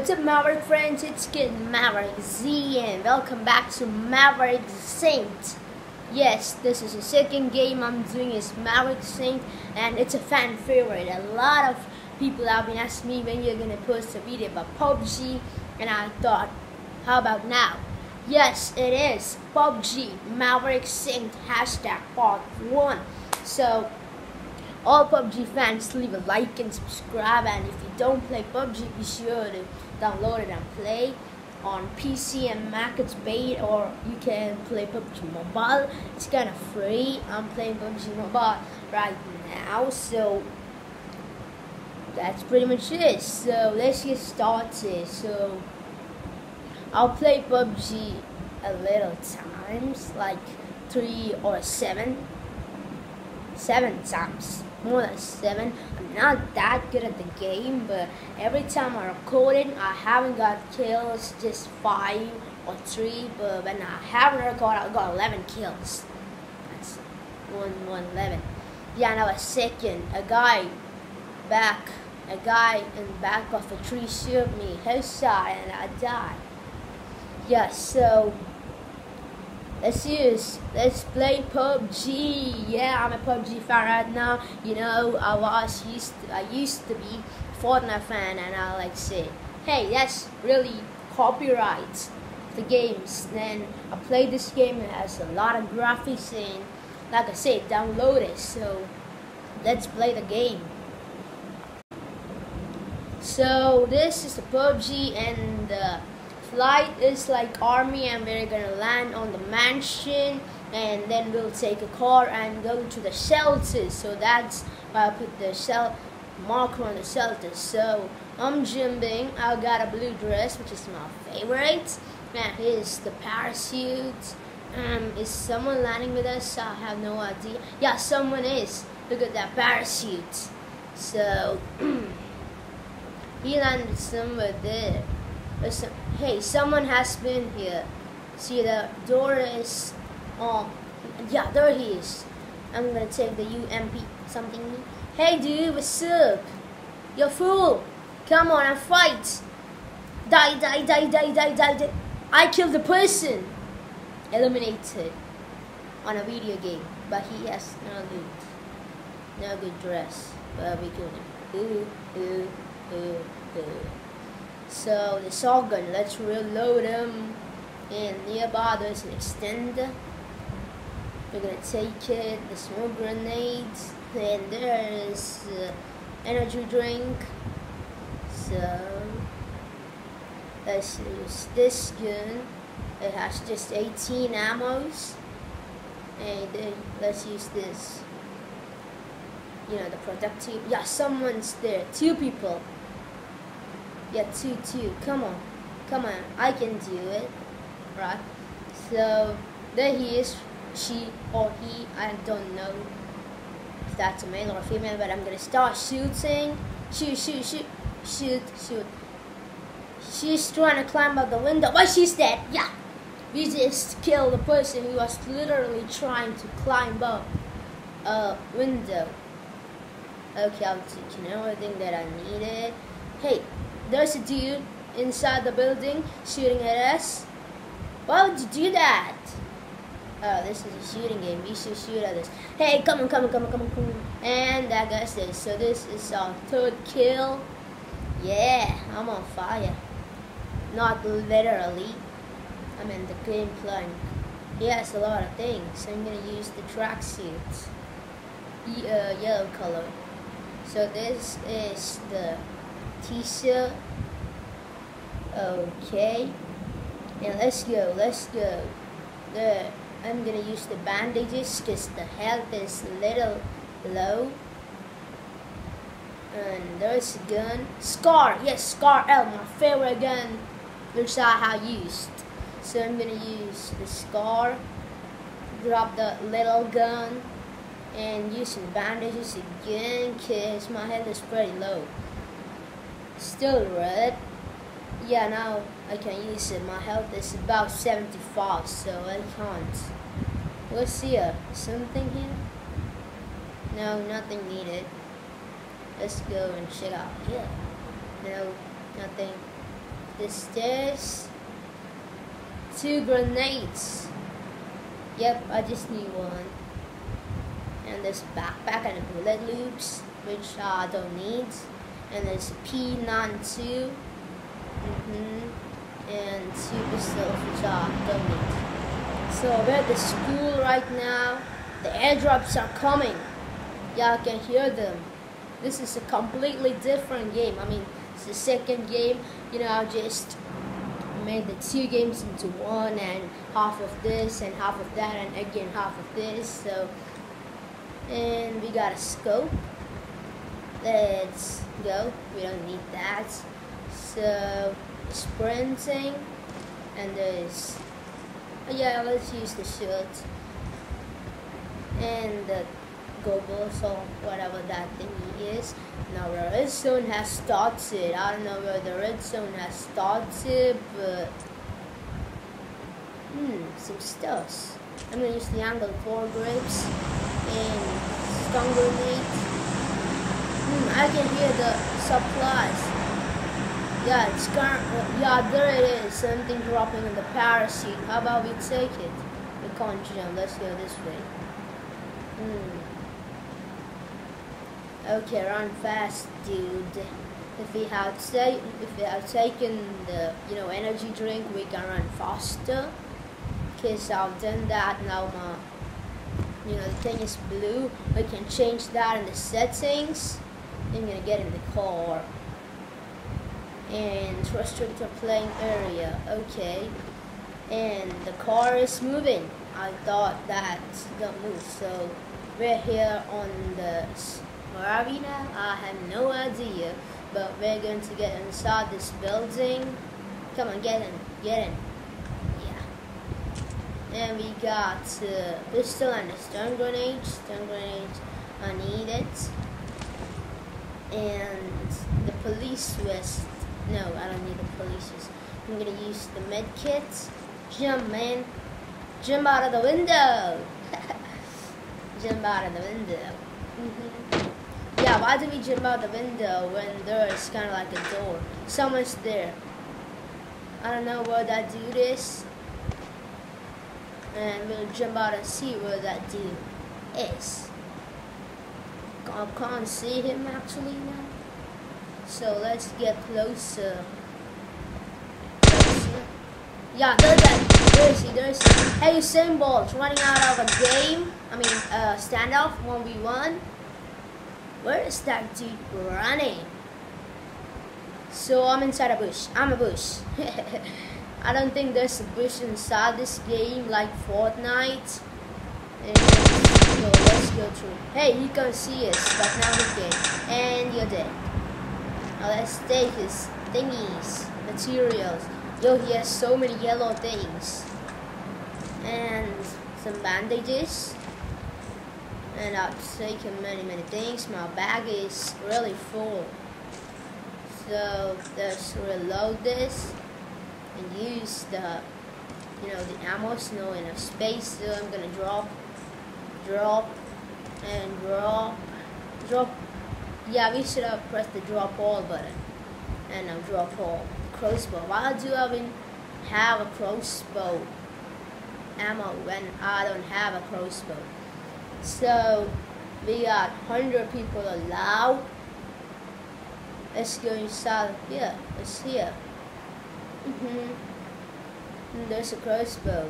What's up Maverick friends, it's Kid Maverick Z and welcome back to Maverick Saint. Yes, this is the second game I'm doing is Maverick Saint and it's a fan favorite. A lot of people have been asking me when you're gonna post a video about PUBG and I thought, how about now? Yes, it is PUBG Maverick Saint hashtag part 1. So all PUBG fans leave a like and subscribe and if you don't play PUBG be sure to download it and play on PC and Mac. It's paid or you can play PUBG Mobile. It's kind of free. I'm playing PUBG Mobile right now so that's pretty much it. So let's get started. So I'll play PUBG a little times like three or seven seven times more than seven. I'm not that good at the game, but every time I record it, I haven't got kills, just five or three. But when I haven't recorded, I got 11 kills. That's one, one, 11. Yeah, now a second, a guy back, a guy in the back of a tree shoot me, headshot, and I died. Yeah, so Let's use, let's play PUBG. Yeah, I'm a PUBG fan right now. You know, I was used, to, I used to be Fortnite fan, and I like say, hey, that's really copyright the games. Then I play this game. It has a lot of graphics and, like I said, download it. So let's play the game. So this is the PUBG and the flight is like army and we're gonna land on the mansion and then we'll take a car and go to the shelters. So that's why I put the shell marker on the shelters so I'm jumping I got a blue dress which is my favorite. And here's the parachute. Um, is someone landing with us? I have no idea. Yeah someone is. Look at that parachute. So he landed somewhere there hey, someone has been here. See, the door is on. Yeah, there he is. I'm gonna take the UMP something. Hey, dude, what's up? You fool! Come on and fight! Die, die, die, die, die, die, die. I killed the person! Eliminated on a video game, but he has no good, no good dress. But we killed. Ooh, ooh, ooh, ooh. So the shotgun, let's reload them. And nearby there's an extender. We're gonna take it, the smoke grenades, and there's uh, energy drink. So let's use this gun. It has just 18 ammos. And then let's use this. You know, the productive. Yeah, someone's there. Two people. Yeah, two, two. Come on. Come on. I can do it. Right? So, there he is. She or he. I don't know if that's a male or a female, but I'm going to start shooting. Shoot, shoot, shoot. Shoot, shoot. She's trying to climb out the window. But she's dead. Yeah. We just killed the person who was literally trying to climb up a window. Okay, I'll take everything that I needed. Hey, there's a dude inside the building shooting at us. Why would you do that? Oh, this is a shooting game. We should shoot at this. Hey, come on, come on, come on, come on, come on. And that guy's this. So this is our third kill. Yeah, I'm on fire. Not literally. I mean the game plank. He has a lot of things. I'm gonna use the tracksuit. Uh, yellow color. So this is the t-shirt. Okay. And let's go, let's go. There. I'm gonna use the bandages because the health is a little low. And there's a gun. Scar, yes, Scar L, my favorite gun, which I have used. So I'm gonna use the Scar, drop the little gun, and use the bandages again because my health is pretty low. Still red. Yeah, now I can use it. My health is about 75, so I can't. What's here? Something here? No, nothing needed. Let's go and check out here. No, nothing. the stairs. Two grenades. Yep, I just need one. And this backpack and bullet loops, which I don't need. And it's P92. Mm-hmm. And I don't need. So we're at the school right now. The airdrops are coming. Y'all can hear them. This is a completely different game. I mean, it's the second game. You know, I just made the two games into one and half of this and half of that and again half of this so and we got a scope let's go. We don't need that. So sprinting and there's oh yeah let's use the shield. And the goggles or whatever that thingy is. Now the red zone has started. I don't know where the red zone has started but Hmm, some stuffs. I'm gonna use the angle four grips and stun grenade. I can hear the supplies. Yeah, it's current. Yeah, there it is. Something dropping in the parachute. How about we take it? We can't jump. Let's go this way. Hmm. Okay, run fast, dude. If we have if we taken the you know energy drink, we can run faster because I've done that now my you know the thing is blue we can change that in the settings I'm gonna get in the car and restrict the playing area okay and the car is moving I thought that don't move so we're here on the Marina I have no idea but we're going to get inside this building come on get in get in Yeah. and we got uh, pistol and a stun grenade. Stun grenade, I need it. And the police vest. No, I don't need the police vest. I'm gonna use the med kit. Jump, man. Jump out of the window. jump out of the window. Mm -hmm. Yeah, why do we jump out of the window when there is kind of like a door? Someone's there. I don't know where that dude is and we'll jump out and see where that dude is. I can't see him actually now. So let's get closer. closer. Yeah, there's that. There is he, there is he. Hey, Usain Bolt running out of a game. I mean, uh, standoff 1v1. Where is that dude running? So I'm inside a bush. I'm a bush. I don't think there's a bush inside this game like Fortnite. And so let's go through. Hey, he can see us, but now he can. And you're dead. Now let's take his thingies, materials. Yo, he has so many yellow things. And some bandages. And I've taken many, many things. My bag is really full. So let's reload this and use the you know the ammo snow in a space so I'm gonna drop drop and drop drop yeah we should have pressed the drop all button and now drop all crossbow. Why do I even have a crossbow ammo when I don't have a crossbow? So we got 100 people allowed. Let's go inside here. Let's here Mm-hmm. There's a crossbow.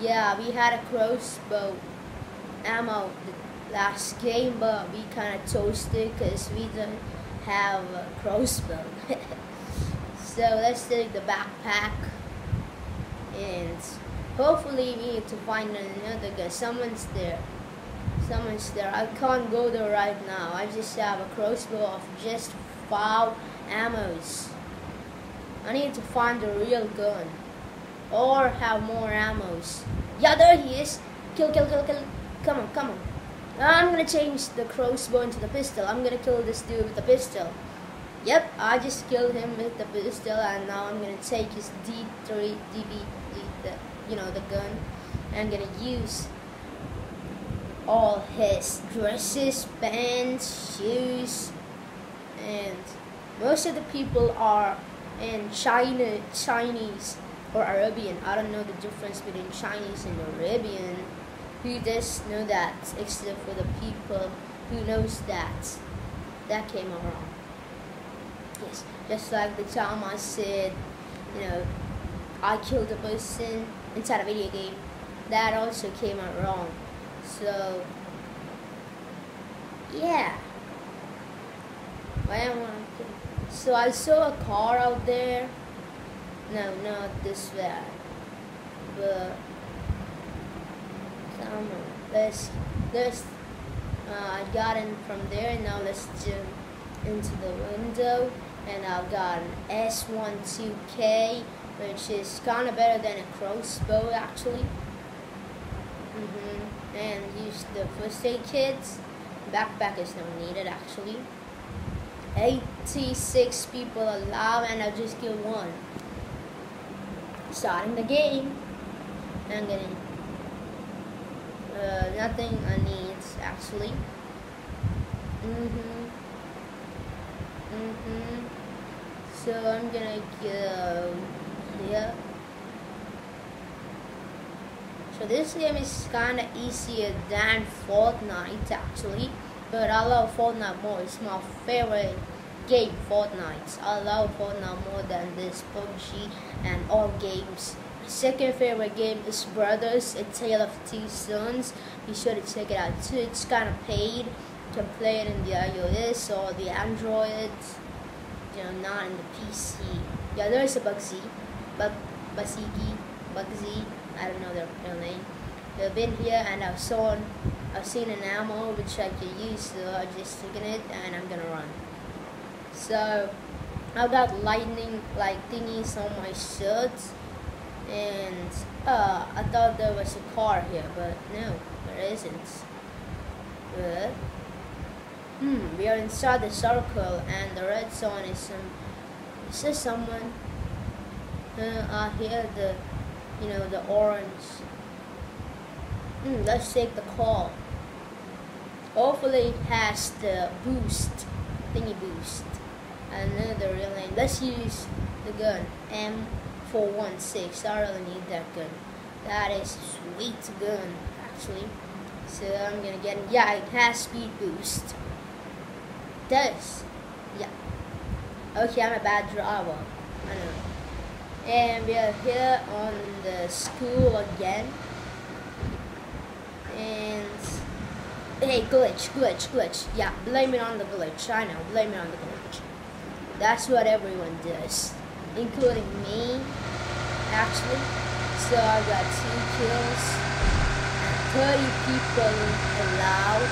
Yeah, we had a crossbow ammo last game, but we kind of toasted because we didn't have a crossbow. so let's take the backpack and hopefully we need to find another guy. Someone's there. Someone's there. I can't go there right now. I just have a crossbow of just five ammos. I need to find a real gun. Or have more ammos. Yeah, there he is. Kill, kill, kill, kill. Come on, come on. I'm gonna change the crossbow into the pistol. I'm gonna kill this dude with the pistol. Yep, I just killed him with the pistol and now I'm gonna take his D3, DB, the, you know, the gun. And I'm gonna use all his dresses, pants, shoes, and most of the people are in China, Chinese or Arabian. I don't know the difference between Chinese and Arabian. Who does know that except for the people who knows that that came out wrong. Yes, just like the time I said, you know, I killed a person inside a video game, that also came out wrong. So, yeah. Why am I? So I saw a car out there. No, not this way. But come on, let's let's. Uh, I got in from there. And now let's jump into the window, and I've got an S12K, which is kind of better than a crossbow actually. Mm -hmm. And use the first aid kits. Backpack is not needed actually. 86 people alive and I just killed one. Starting the game. I'm getting uh, nothing I need actually. Mhm. Mhm. So I'm gonna go here. So this game is kinda easier than Fortnite actually. But I love Fortnite more. It's my favorite game, Fortnite. I love Fortnite more than this PUBG and all games. Second favorite game is Brothers, A Tale of Two Sons. Be sure to check it out too. It's kind of paid. You can play it in the iOS or the Android. You know, not in the PC. Yeah, there is a Bugsy. Bug, Bugsy, Bugsy. I don't know their real name. They've been here and I've saw I've seen an ammo which I can use so I'm just taking it and I'm gonna run. So I've got lightning like thingies on my shirt and uh, I thought there was a car here but no there isn't. But hmm, we are inside the circle and the red zone is some is there someone? Uh, I hear the you know the orange Mm, let's take the call. Hopefully it has the boost, thingy boost. Another real name. Let's use the gun, M416. I really need that gun. That is a sweet gun, actually. So I'm gonna get it. Yeah, it has speed boost. Does. Yeah. Okay, I'm a bad driver. I know. And we are here on the school again and hey glitch glitch glitch yeah blame it on the glitch I know blame it on the glitch that's what everyone does including me actually. So I got two kills. And 30 people allowed.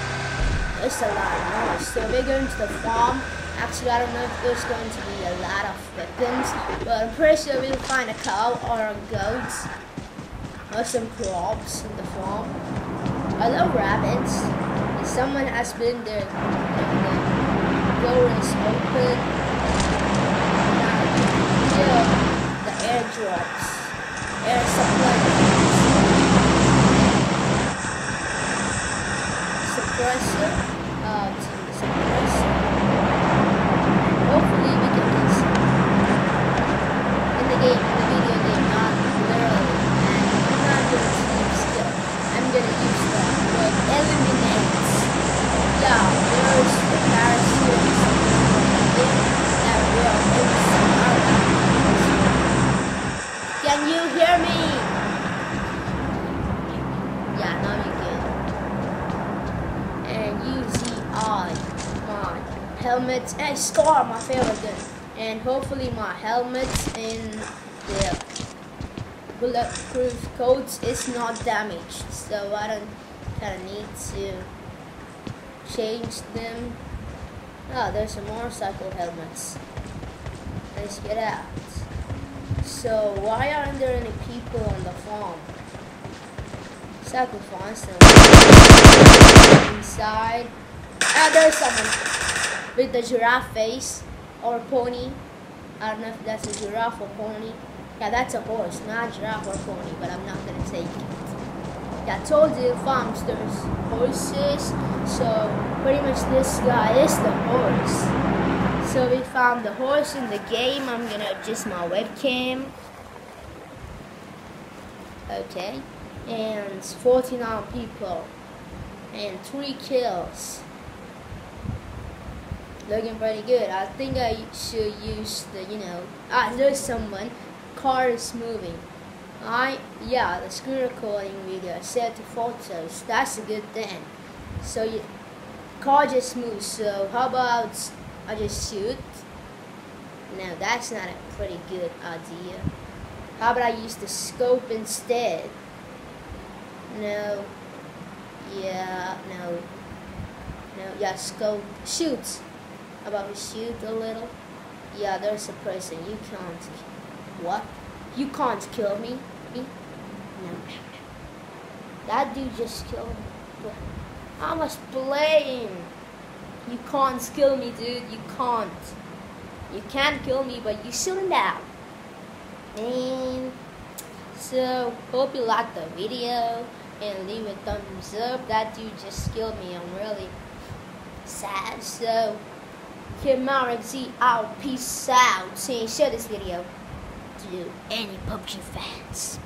It's a lot of noise. So we're going to the farm. Actually I don't know if there's going to be a lot of weapons but I'm pretty sure we'll find a cow or a goat. Or some crops in the farm. I love rabbits. If someone has been there, the door is open. Yeah, the airdrops, air supply. Suppressor, uh, suppressor. Hopefully we can get some in the game, in the video game, not literally. And I'm not going to use skill. I'm gonna use eliminates. Yeah, there's the parachutes that will Can you hear me? Yeah, now you can. And UZI, my helmet, and Scar, my favorite gun. And hopefully my helmet in the bulletproof coats is not damaged, so I don't kind of need to change them. Oh, there's some motorcycle helmets. Let's get out. So, why aren't there any people on the farm? Sacrifice them. Inside. Ah, there's someone with the giraffe face or pony. I don't know if that's a giraffe or pony. Yeah, that's a horse, not giraffe or pony, but I'm not gonna take it. I told you farms there's horses, so pretty much this guy is the horse. So we found the horse in the game. I'm gonna adjust my webcam. Okay. And 49 people. And 3 kills. Looking pretty good. I think I should use the, you know, ah, there's someone. Car is moving. I, yeah, the screen recording video set to photos. That's a good thing. So you, car just moves. So how about I just shoot? No, that's not a pretty good idea. How about I use the scope instead? No. Yeah, no. No, yeah, scope. Shoot. About shoot a little? Yeah, there's a person. You can't. What? You can't kill me? Me? No. That dude just killed me. I was playing. You can't kill me, dude. You can't. You can't kill me, but you shouldn't have. And so, hope you liked the video and leave a thumbs up. That dude just killed me. I'm really sad. So, here Maverick Z out. Peace out. And share this video to any PUBG fans.